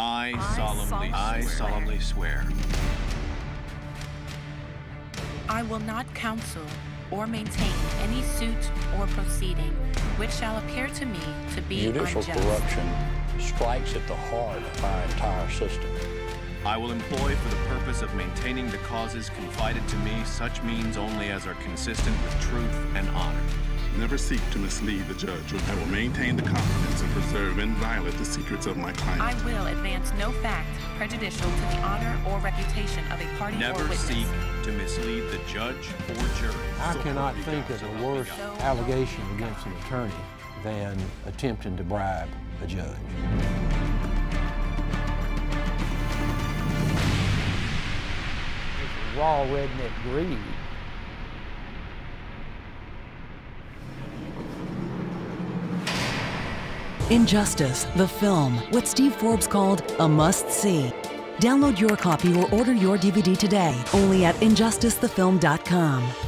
I solemnly, I solemnly swear. I will not counsel or maintain any suit or proceeding which shall appear to me to be Judicial unjust. corruption strikes at the heart of our entire system. I will employ for the purpose of maintaining the causes confided to me such means only as are consistent with truth and honor. Never seek to mislead the judge. I will maintain the confidence and preserve inviolate the secrets of my client. I will advance no fact prejudicial to the honor or reputation of a party or witness. Never seek to mislead the judge or jury. I So cannot think of a worse allegation against an attorney than attempting to bribe a judge. It's raw redneck greed. Injustice, the film, what Steve Forbes called a must see. Download your copy or order your DVD today only at injusticethefilm.com.